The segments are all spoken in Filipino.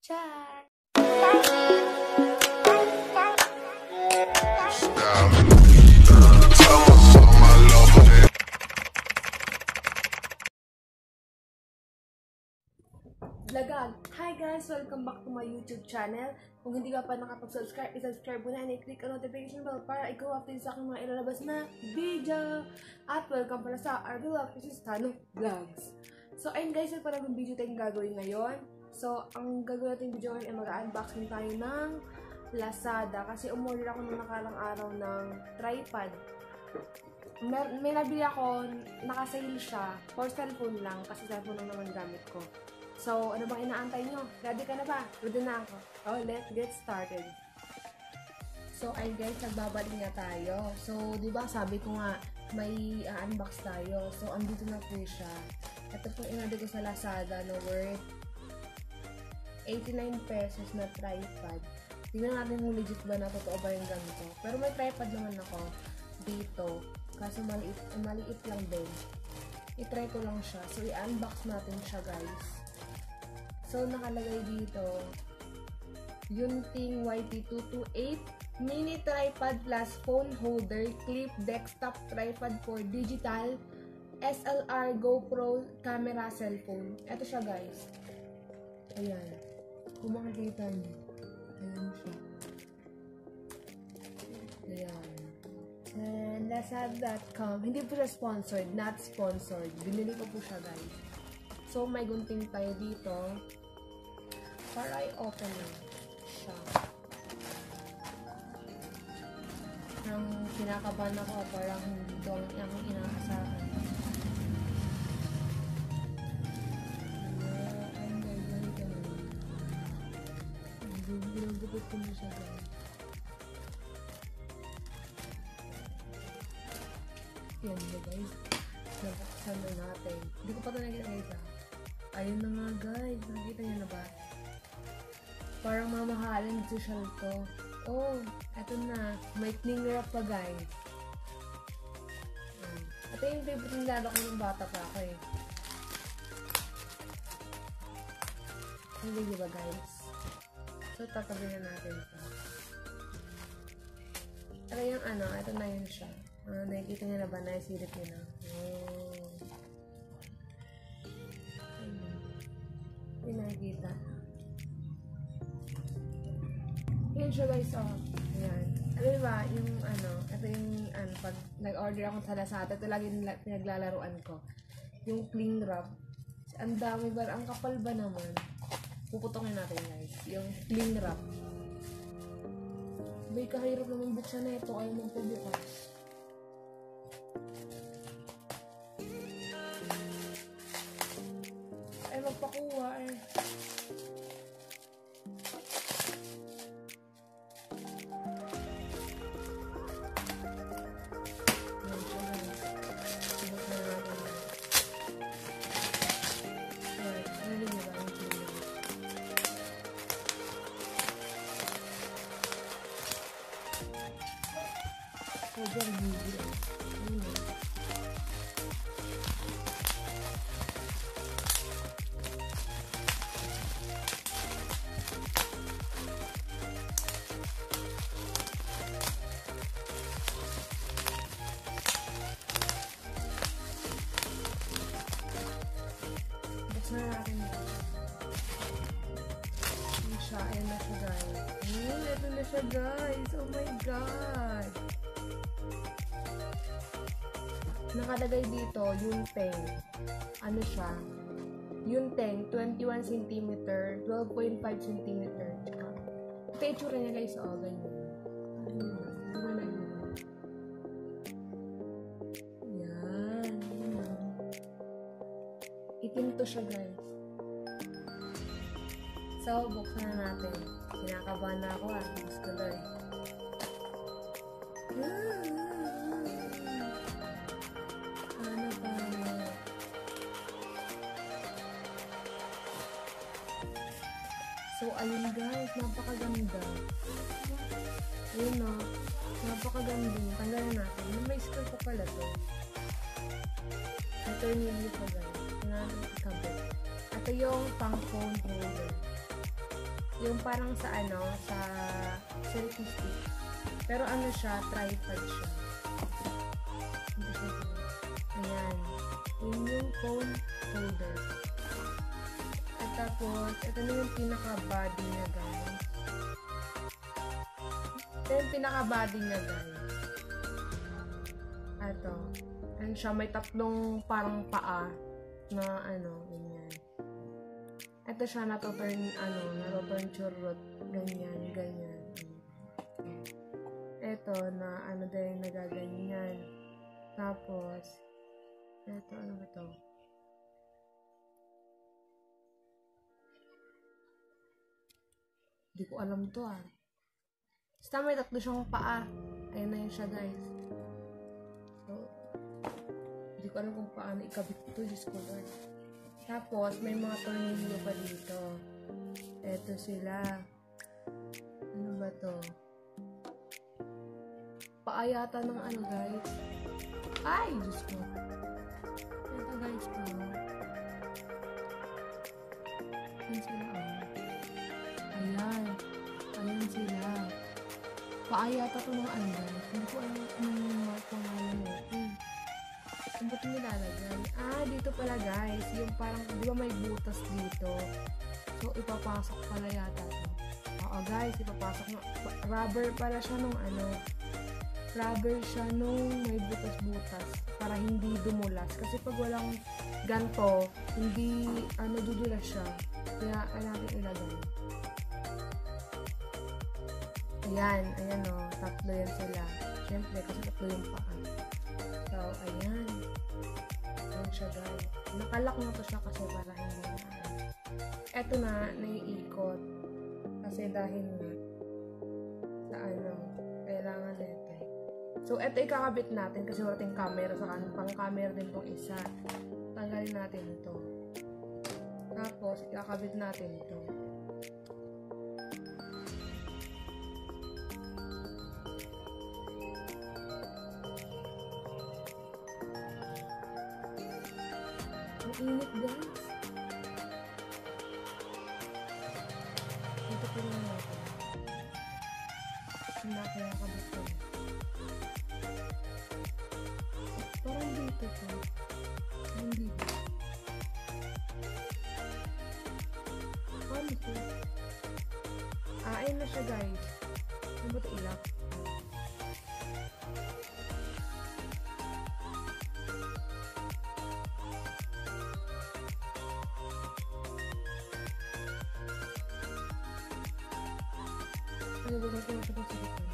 Char! Lagag! Hi guys! Welcome back to my YouTube channel. Kung hindi ka pa nakapag-subscribe, i-subscribe mo na and i-click ang notification bell para ikaw update sa aking mga ilalabas na video. At welcome pala sa RV Vlog, which is Tano Vlogs. So, ayun guys, may parang video tayong gagawin ngayon. So, ang gagawin natin video ngayon ay mag-unboxing tayo ng Lazada. Kasi umorder ako nung nakalang araw ng tripod. Mer may nabili ako, nakasale siya, for cellphone lang, kasi cellphone lang naman gamit ko. So, ano bang inaantay nyo? Ready ka na ba? Ready na ako. Oh, let's get started. So, ay guys, nagbabalik nga tayo. So, di ba sabi ko nga, may uh, unbox tayo. So, andito na po siya. Ito po inado ko sa Lazada na worth 89 pesos na tripod. Tingnan natin kung legit ba na totoo ba yung ganito. Pero may tripod naman ako dito. Kaso maliit, maliit lang din. I-try ko lang siya. So, i-unbox natin siya guys. So, nakalagay dito, Yunting YT228 Mini Tripod Plus Phone Holder Clip Desktop Tripod for Digital SLR GoPro Camera Cellphone. Ito siya guys. Ayan. Kung makikita niyo. Ayan siya. Ayan. And Lazada.com. Hindi po siya sponsored. Not sponsored. Binili ko po siya guys. So, may gunting tayo dito. Para i-open lang siya. Ang kinakabahan ako, parang hindi ito ang inaasahan. Na siya guys. Yan na guys. Nabuksan na natin. Hindi ko pa ito nakikita. Ayun na nga guys. Nakikita niyo na ba? Parang mamahalan social ko. Oh, eto na. May cling wrap pa guys. Hmm. Ito yung favorite nilala ko ng bata pa ako eh. Hindi di ba guys? So, tatabi na natin ito. Ito yung ano, ito na yun siya. Ah, nakikita niyo na ba? Naisilip niyo na. Oh. Hindi nakikita. Yan siya guys, oh. Ayan. Alam ba, yung ano, ito yung, ano, pag nag-order ako sa Lazada, ito lagi yung pinaglalaruan ko. Yung cling wrap. Ang dami ba, ang kapal ba naman? Puputokin natin guys. Yung cling wrap. May kahirap naman buksan na ito, ayaw mong pabukas. Gigil. Ayun eh. Na natin ito. Ayan siya. Ayan na siya, guys. Ayan, ito na siya, guys. Oh my God. Nakalagay dito, yung teng. Ano siya? Yung teng, 21 cm, 12.5 cm. Ito yung itsura niya, guys. Oh, ganyan. Yan. Itim to siya, guys. So, buksan na natin. Kinakabahan na ako ah. Gusto ko eh. Napakaganda. Tanggalin natin. May screw pa pala to. Ito yung nilili ko guys. Natin ikabit. Ito yung pang phone holder. Yung parang sa ano, sa selfie stick. Pero ano siya, tripod siya. Hindi Ayan. Yun yung phone holder. At tapos, ito na yung pinaka-body niya, guys. Ito yung pinaka-body niya, guys. Ito. Ano siya, may tatlong parang paa na ano, ganyan. Ito siya, natuturn, ano, natuturn churrot. Ganyan, ganyan. Ito, na ano din, nagaganyan. Tapos, ito, ano ba to? Hindi ko alam to ah. Basta may tatlo siyang paa. Ayun na yun siya guys. So, hindi ko alam kung paano ikabit ito. Diyos ko Lord. Tapos, may mga tornilyo pa dito. Ito sila. Ano ba to? Paa yata ng ano guys. Ay! Diyos ko. Ito guys po. Ayan sila Paayata to ng ano. Hindi ko alam kung mga pangalan mo. Hmm. Ang ba't nilalagay? Ah, dito pala guys. Yung parang, di ba may butas dito? So, ipapasok pala yata to. Oo guys, ipapasok na. Rubber pala siya nung ano. Rubber siya nung may butas-butas para hindi dumulas. Kasi pag walang ganto, hindi ano dudulas siya. Kaya kailangan natin ilagay. Ayan, ayan o. Tatlo yan sila. Siyempre, kasi tatlo yung paa. So, ayan. Ayan siya guys. Nakalak na to siya kasi para hindi na. Eto na, naiikot. Kasi dahil nga sa ano, kailangan nito. So, eto ikakabit natin kasi wala tayong camera sa kanan. Pang camera din tong isa. Tanggalin natin ito. Tapos, ikakabit natin ito. Ang init guys. Dito pa lang natin. Hindi kaya kabit ko. Parang dito po. Hindi ba? Paano to? Ah, ayun na siya guys. Ano ba ito ilak? Ano natin na siya sa likod?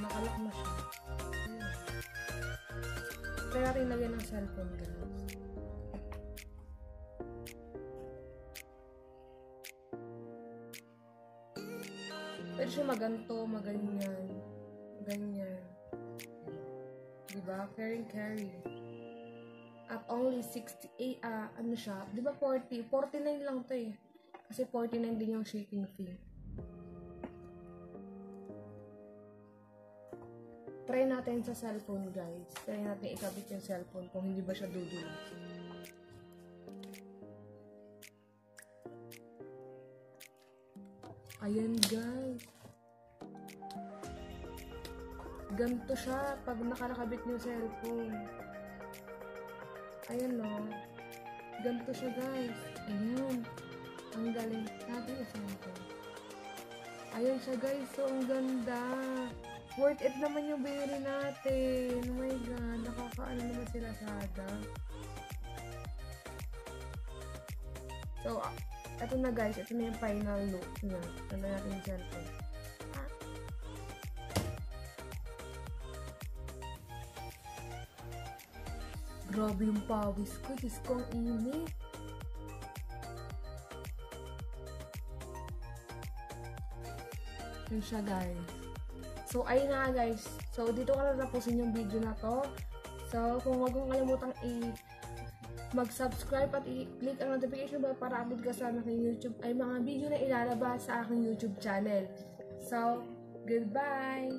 Nakalak na siya. Ayun. Try natin lagyan ng cellphone guys. Pwede siya maganto, maganyan. Ganyan. Diba? Carry carry. At only 68, ah, ano siya? Diba 40? 49 lang to eh. Kasi 49 din yung shipping fee. Try natin sa cellphone, guys. Try natin ikabit yung cellphone kung hindi ba siya dudulas. Ayan, guys. Ganto siya pag nakalakabit yung cellphone. Ayan, no. Ganto siya, guys. Ayan. Ang galing. Natin cellphone. Ayan siya, guys. So, ang ganda. Worth it naman yung binili natin. Oh my God. Nakakaano naman sila sada. So, ah, eto na guys. Ito na yung final look niya. Na natin yung cellphone. Ah. Grabe yung pawis ko. Diyos ko, ang init. Yun siya guys. So, ayun na guys. So, dito ko na tapusin yung video na to. So, kung wag mong kalimutang i- mag-subscribe at i-click ang notification bell para update ka sa aking YouTube ay mga video na ilalabas sa aking YouTube channel. So, goodbye!